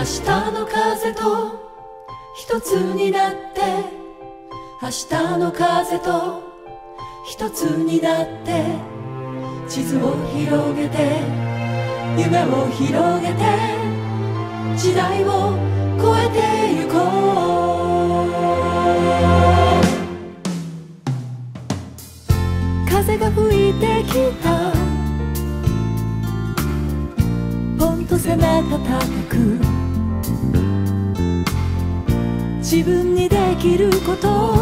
明日の風と一つになって明日の風と一つになって地図を広げて夢を広げて時代を超えてゆこう。自分にできること。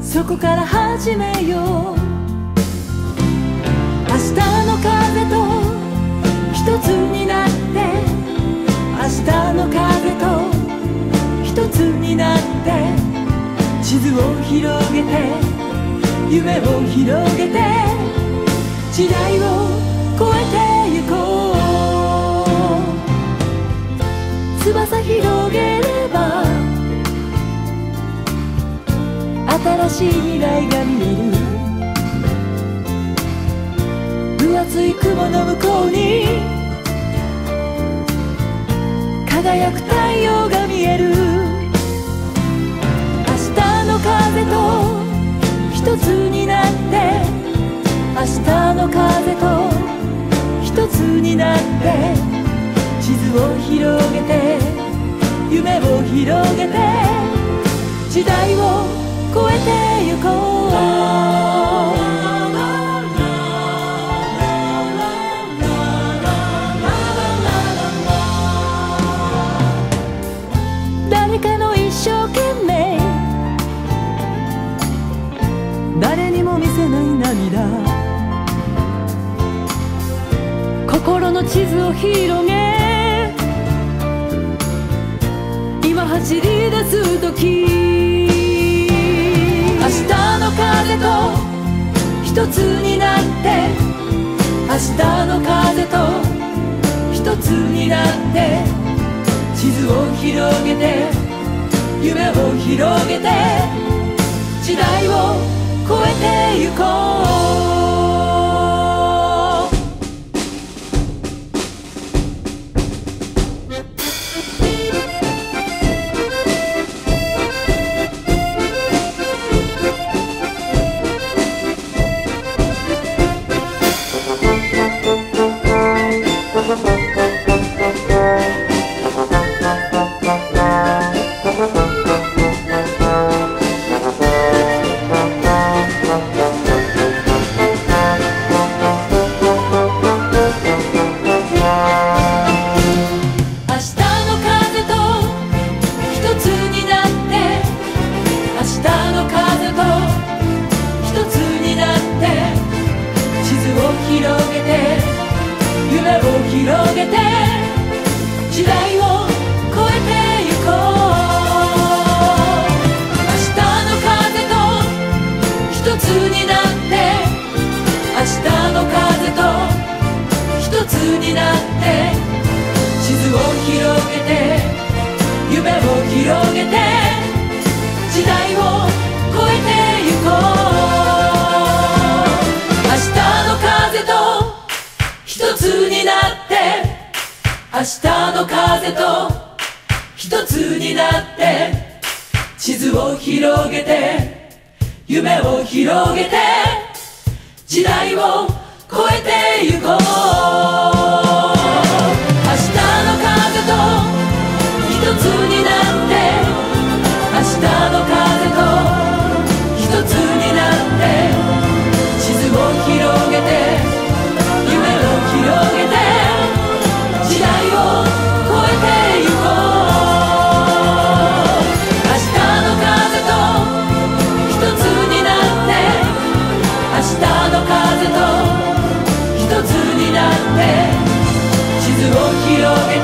そこから始めよう。明日の風と一つになって。明日の風と一つになって。地図を広げて。夢を広げて。時代を超えて。しい未来が見える。分厚い雲の向こうに輝く太陽が見える。明日の風と一つになって明日の風と一つになって地図を広げて夢を広げて時代を超えてゆこう誰かの一生懸命。誰にも見せない涙。心の地図を広げ。今走り出す時。風と一つになって明日の風と一つになって地図を広げて夢を広げて時代を超えてゆこう。つになって明日の風と一つになって地図を広げて夢を広げて時代を超えてゆこう。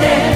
て